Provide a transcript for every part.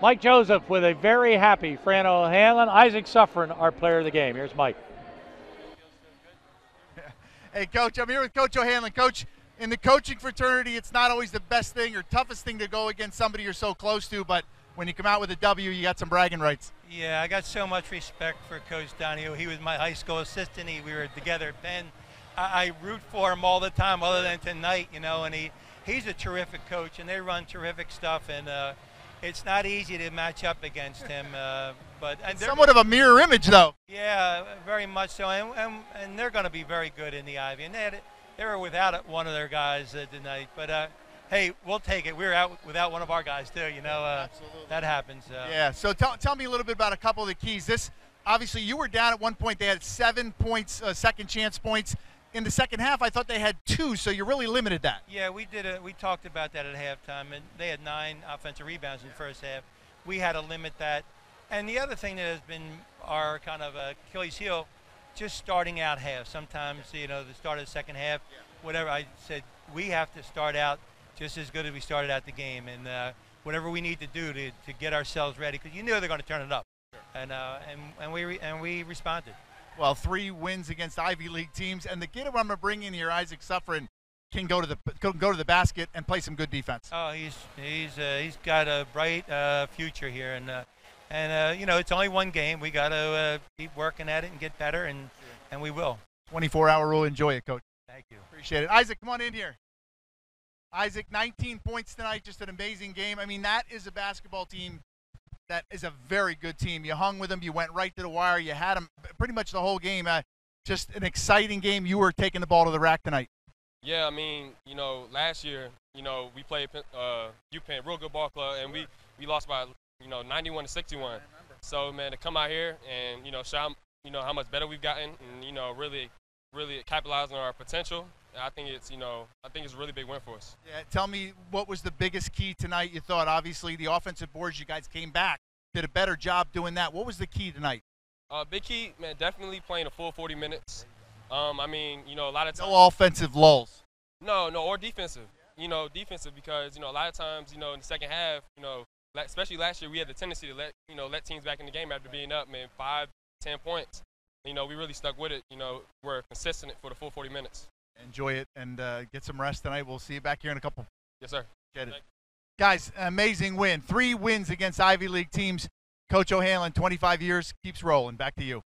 Mike Joseph with a very happy Fran O'Hanlon. Isaac Suffren, our player of the game. Here's Mike. Hey, Coach, I'm here with Coach O'Hanlon. Coach, in the coaching fraternity, it's not always the best thing or toughest thing to go against somebody you're so close to, but when you come out with a W, you got some bragging rights. Yeah, I got so much respect for Coach Donahue. He was my high school assistant. He, we were together at Penn. I, I root for him all the time, other than tonight, you know. And he, he's a terrific coach, and they run terrific stuff. And uh, it's not easy to match up against him. Uh, but and they're- Somewhat of a mirror image, though. yeah, very much so, and and, and they're going to be very good in the Ivy. And they had, they were without one of their guys uh, tonight, but uh, hey, we'll take it. We were out without one of our guys too. You know, uh, that happens. Uh, Yeah. So tell, tell me a little bit about a couple of the keys. This obviously you were down at one point. They had seven points, uh, second chance points. In the second half, I thought they had two, so you really limited that. Yeah, we did. A, we talked about that at halftime, and they had nine offensive rebounds in the first half. We had to limit that. And the other thing that has been our kind of Achilles heel, just starting out half. Sometimes you know the start of the second half, whatever. I said we have to start out just as good as we started out the game, and uh, whatever we need to do to, to get ourselves ready, because you know they're going to turn it up. And uh, and and we re- and we responded. Well, three wins against Ivy League teams, and the kid who I'm going to bring in here, Isaac Suffren, can go to the go, go to the basket and play some good defense. Oh, he's he's uh, he's got a bright uh, future here, and uh, and uh, you know it's only one game. We got to uh, keep working at it and get better, and and we will. 24-hour rule. Enjoy it, coach. Thank you. Appreciate it. Isaac, come on in here. Isaac, 19 points tonight, just an amazing game. I mean, that is a basketball team that is a very good team. You hung with them, you went right to the wire, you had them pretty much the whole game. Uh, just an exciting game. You were taking the ball to the rack tonight. Yeah, I mean, you know, last year, you know, we played uh, UPenn, real good ball club, and we, we lost by, you know, 91 to 61. So, man, to come out here and, you know, show, you know, how much better we've gotten and, you know, really, really capitalizing on our potential, I think it's, you know, I think it's a really big win for us. Yeah, tell me what was the biggest key tonight you thought? Obviously, the offensive boards, you guys came back, did a better job doing that. What was the key tonight? Uh, big key, man, definitely playing a full 40 minutes. Um, I mean, you know, a lot of times. No offensive lulls. No, no, or defensive. You know, defensive because you know a lot of times, you know, in the second half, you know, especially last year, we had the tendency to let you know let teams back in the game after being up, man, five, ten points. You know, we really stuck with it. You know, we're consistent for the full 40 minutes. Enjoy it and uh, get some rest tonight. We'll see you back here in a couple. Yes, sir. Get it. Guys, amazing win. Three wins against Ivy League teams. Coach O'Hanlon, 25 years, keeps rolling. Back to you.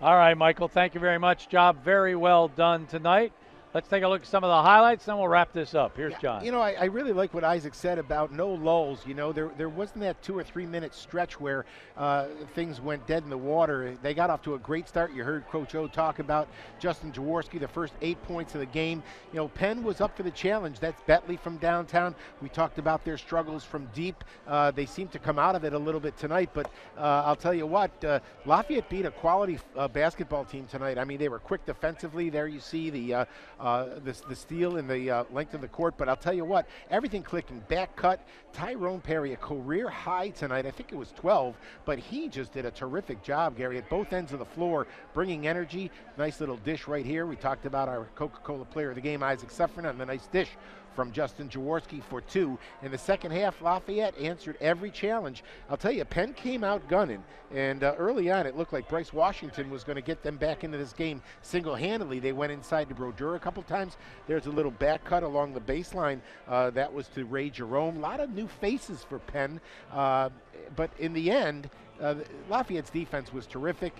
All right, Michael, thank you very much. Job very well done tonight. Let's take a look at some of the highlights, then we'll wrap this up. Here's John. You know, I, I really like what Isaac said about no lulls. You know, there there wasn't that two or three minute stretch where uh, things went dead in the water. They got off to a great start. You heard Coach O talk about Justin Jaworski, the first eight points of the game. You know, Penn was up for the challenge. That's Betley from downtown. We talked about their struggles from deep. Uh, they seem to come out of it a little bit tonight, but uh, I'll tell you what, uh, Lafayette beat a quality uh, basketball team tonight. I mean, they were quick defensively. There you see the uh, the, the steal in the uh, length of the court. But I'll tell you what, everything clicking. Back cut. Tyrone Perry, a career high tonight. I think it was 12, but he just did a terrific job, Gary, at both ends of the floor, bringing energy. Nice little dish right here. We talked about our Coca-Cola player of the game, Isaac Suffren, on the nice dish from Justin Jaworski for two. In the second half, Lafayette answered every challenge. I'll tell you, Penn came out gunning, and uh, early on it looked like Bryce Washington was going to get them back into this game single-handedly. They went inside to Brodeur a couple times. There's a little back cut along the baseline. Uh, that was to Ray Jerome. A lot of new faces for Penn, uh, but in the end, uh, Lafayette's defense was terrific.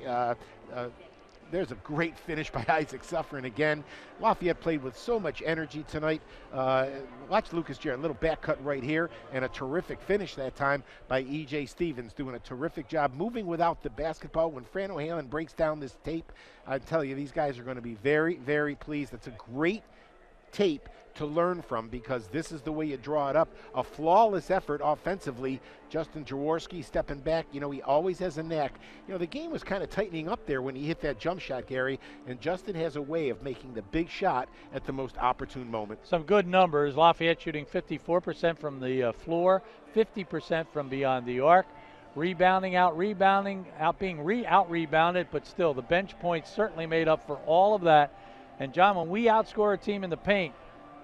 There's a great finish by Isaac Suffren again. Lafayette played with so much energy tonight. Uh, watch Lukas Jarrett, little back cut right here, and a terrific finish that time by E.J. Stephens, doing a terrific job moving without the basketball. When Fran O'Hanlon breaks down this tape, I tell you, these guys are going to be very, very pleased. It's a great tape to learn from because this is the way you draw it up. A flawless effort offensively. Justin Jaworski stepping back. You know, he always has a knack. You know, the game was kind of tightening up there when he hit that jump shot, Gary, and Justin has a way of making the big shot at the most opportune moment. Some good numbers. Lafayette shooting 54% from the uh, floor, 50% from beyond the arc. Rebounding, out rebounding, out being re out rebounded, but still the bench points certainly made up for all of that. And John, when we outscore a team in the paint,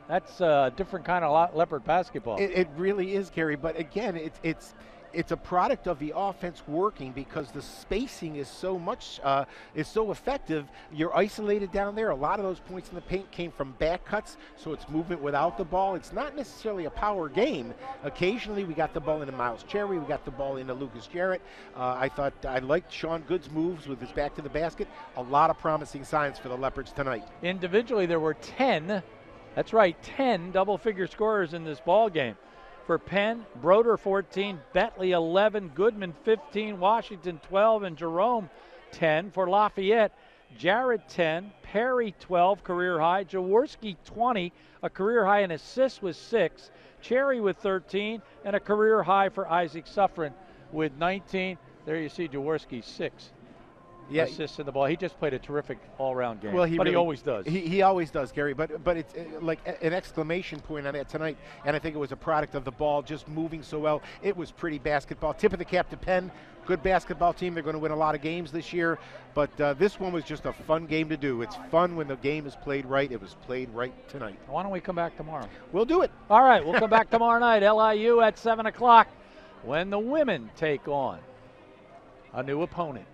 that's a different kind of leopard basketball. It, it really is, Gary. But again, it's it's it's a product of the offense working because the spacing is so much uh, is so effective. You're isolated down there. A lot of those points in the paint came from back cuts, so it's movement without the ball. It's not necessarily a power game. Occasionally, we got the ball into Myles Cherry, we got the ball into Lukas Jarrett. Uh, I thought I liked Sean Good's moves with his back to the basket. A lot of promising signs for the Leopards tonight. Individually, there were 10. That's right, 10 double-figure scorers in this ball game. For Penn, Brodeur 14, Betley 11, Goodman 15, Washington 12, and Jerome 10. For Lafayette, Jarrett 10, Perry 12, career high, Jaworski 20, a career high in assists with six, Cherry with 13, and a career high for Isaac Suffren with 19. There you see Jaworski six yeah, assists in the ball. He just played a terrific all-round game. Well, he but really, he always does. He, he always does, Gary. But but it's uh, like an exclamation point on that tonight, and I think it was a product of the ball just moving so well. It was pretty basketball. Tip of the cap to Penn. Good basketball team. They're going to win a lot of games this year. But uh, this one was just a fun game to do. It's fun when the game is played right. It was played right tonight. Why don't we come back tomorrow? We'll do it. All right, we'll come back tomorrow night. LIU at seven o'clock when the women take on a new opponent.